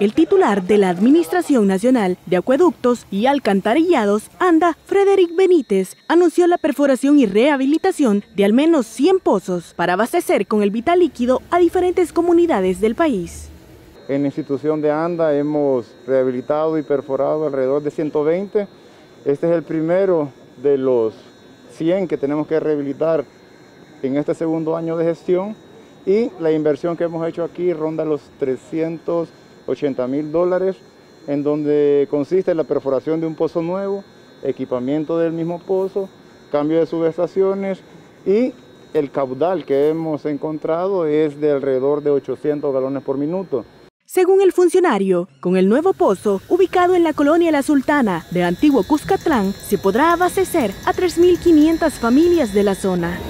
El titular de la Administración Nacional de Acueductos y Alcantarillados, ANDA, Frederic Benítez, anunció la perforación y rehabilitación de al menos 100 pozos para abastecer con el vital líquido a diferentes comunidades del país. En la institución de ANDA hemos rehabilitado y perforado alrededor de 120. Este es el primero de los 100 que tenemos que rehabilitar en este segundo año de gestión y la inversión que hemos hecho aquí ronda los 380 mil dólares, en donde consiste la perforación de un pozo nuevo, equipamiento del mismo pozo, cambio de subestaciones y el caudal que hemos encontrado es de alrededor de 800 galones por minuto. Según el funcionario, con el nuevo pozo, ubicado en la colonia La Sultana de Antiguo Cuscatlán, se podrá abastecer a 3.500 familias de la zona.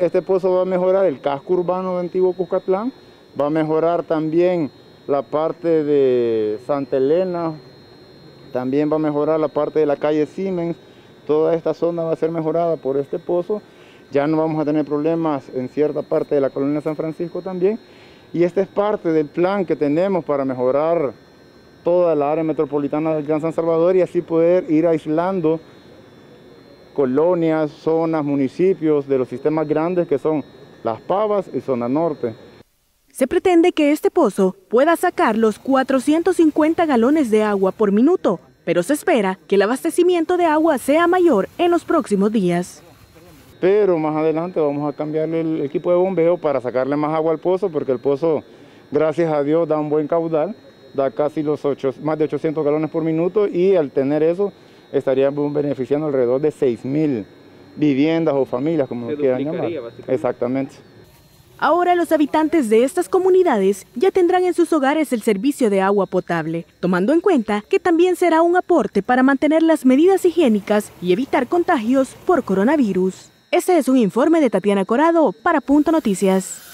Este pozo va a mejorar el casco urbano de Antiguo Cuscatlán, va a mejorar también la parte de Santa Elena, también va a mejorar la parte de la calle Siemens, toda esta zona va a ser mejorada por este pozo, ya no vamos a tener problemas en cierta parte de la colonia San Francisco también, y esta es parte del plan que tenemos para mejorar toda la área metropolitana del Gran San Salvador y así poder ir aislando colonias, zonas, municipios de los sistemas grandes que son Las Pavas y Zona Norte. Se pretende que este pozo pueda sacar los 450 galones de agua por minuto, pero se espera que el abastecimiento de agua sea mayor en los próximos días. Pero más adelante vamos a cambiarle el equipo de bombeo para sacarle más agua al pozo, porque el pozo, gracias a Dios, da un buen caudal, da casi los más de 800 galones por minuto y al tener eso estaríamos beneficiando alrededor de 6.000 viviendas o familias, como lo quieran llamar. Exactamente. Ahora los habitantes de estas comunidades ya tendrán en sus hogares el servicio de agua potable, tomando en cuenta que también será un aporte para mantener las medidas higiénicas y evitar contagios por coronavirus. Este es un informe de Tatiana Corado para Punto Noticias.